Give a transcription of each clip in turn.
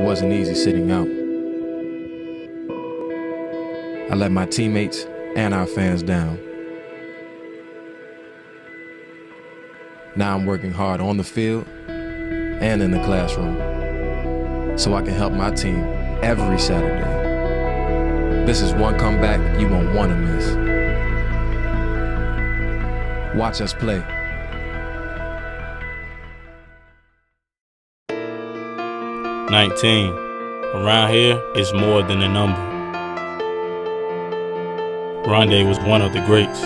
It wasn't easy sitting out. I let my teammates and our fans down. Now I'm working hard on the field and in the classroom so I can help my team every Saturday. This is one comeback you won't want to miss. Watch us play. Nineteen. Around here, it's more than a number. Rondé was one of the greats.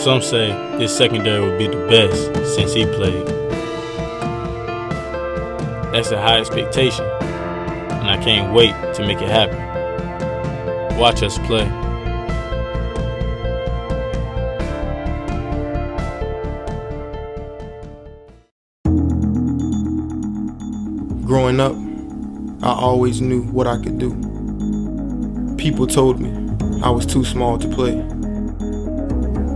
Some say this secondary would be the best since he played. That's a high expectation, and I can't wait to make it happen. Watch us play. Growing up, I always knew what I could do. People told me I was too small to play.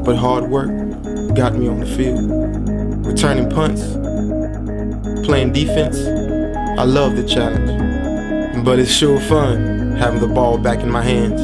But hard work got me on the field. Returning punts, playing defense, I love the challenge. But it's sure fun having the ball back in my hands.